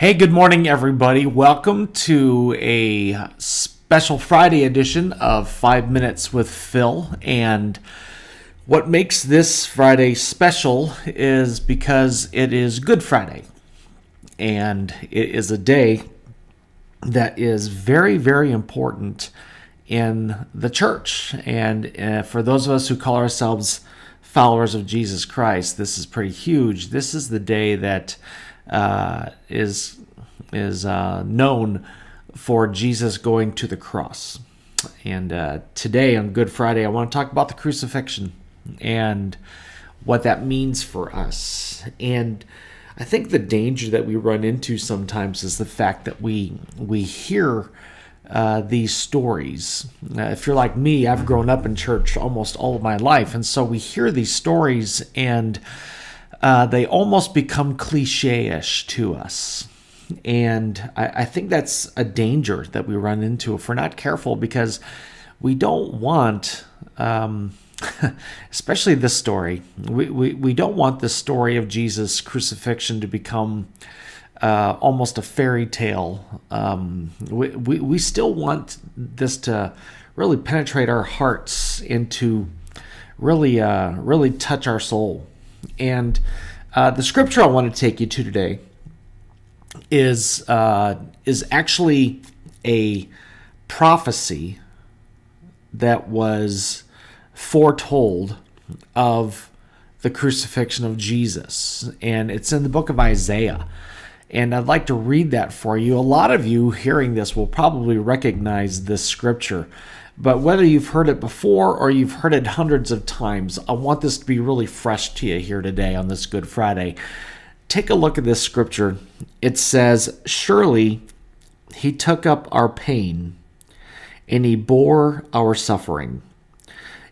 Hey, good morning, everybody. Welcome to a special Friday edition of Five Minutes with Phil. And what makes this Friday special is because it is Good Friday. And it is a day that is very, very important in the church. And uh, for those of us who call ourselves followers of Jesus Christ, this is pretty huge. This is the day that uh, is is uh, known for Jesus going to the cross. And uh, today on Good Friday, I want to talk about the crucifixion and what that means for us. And I think the danger that we run into sometimes is the fact that we we hear uh, these stories. Uh, if you're like me, I've grown up in church almost all of my life, and so we hear these stories and uh, they almost become cliche-ish to us. And I, I think that's a danger that we run into if we're not careful because we don't want, um, especially this story, we, we, we don't want the story of Jesus' crucifixion to become uh, almost a fairy tale. Um, we, we, we still want this to really penetrate our hearts into really uh, really touch our soul. And uh, the scripture I want to take you to today is uh, is actually a prophecy that was foretold of the crucifixion of Jesus, and it's in the book of Isaiah. And I'd like to read that for you. A lot of you hearing this will probably recognize this scripture. But whether you've heard it before or you've heard it hundreds of times, I want this to be really fresh to you here today on this Good Friday. Take a look at this scripture. It says, Surely he took up our pain and he bore our suffering.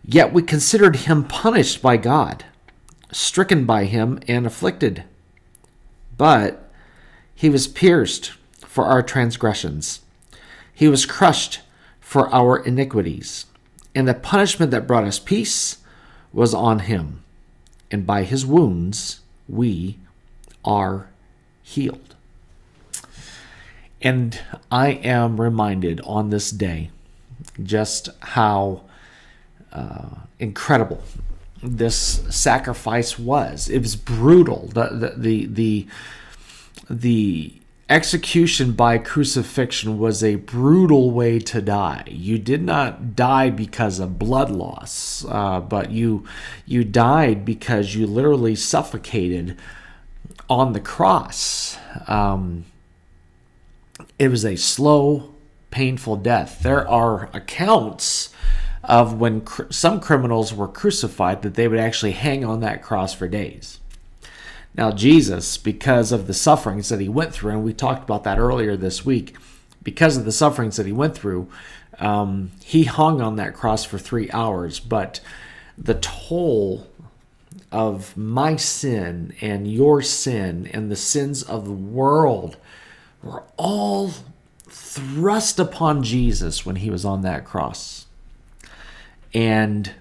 Yet we considered him punished by God, stricken by him, and afflicted. But he was pierced for our transgressions, he was crushed for our iniquities. And the punishment that brought us peace was on him. And by his wounds we are healed. And I am reminded on this day just how uh, incredible this sacrifice was. It was brutal. The, the, the, the the execution by crucifixion was a brutal way to die. You did not die because of blood loss, uh, but you you died because you literally suffocated on the cross. Um, it was a slow, painful death. There are accounts of when cr- some criminals were crucified that they would actually hang on that cross for days. Now, Jesus, because of the sufferings that he went through, and we talked about that earlier this week, because of the sufferings that he went through, um, he hung on that cross for three hours. But the toll of my sin and your sin and the sins of the world were all thrust upon Jesus when he was on that cross. And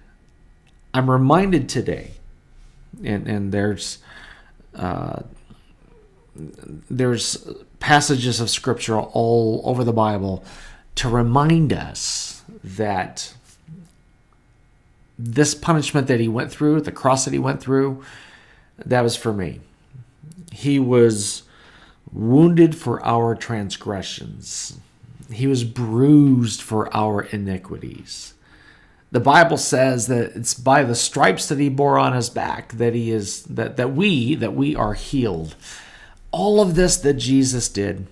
I'm reminded today, and, and there's there's passages of scripture all over the Bible to remind us that this punishment that he went through, the cross that he went through, that was for me. He was wounded for our transgressions, he was bruised for our iniquities the Bible says that it's by the stripes that he bore on his back that he is that that we that we are healed. All of this that Jesus did,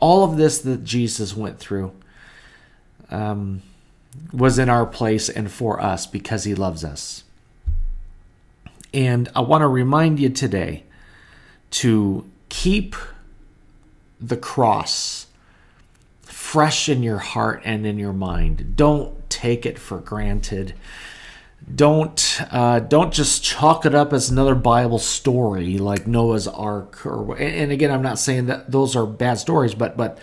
all of this that Jesus went through, um, was in our place and for us because he loves us. And I want to remind you today to keep the cross fresh in your heart and in your mind. Don't take it for granted. Don't uh, don't just chalk it up as another Bible story like Noah's Ark. Or and again, I'm not saying that those are bad stories, but but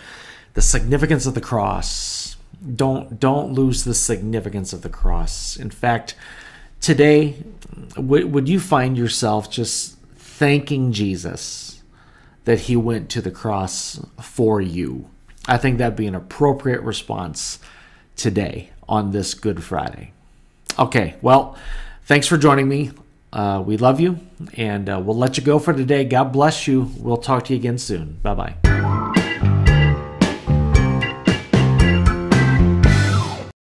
the significance of the cross. Don't don't lose the significance of the cross. In fact, today, would you find yourself just thanking Jesus? that he went to the cross for you. I think that'd be an appropriate response today on this Good Friday. Okay, well, thanks for joining me. Uh, we love you, and uh, we'll let you go for today. God bless you. We'll talk to you again soon. Bye bye.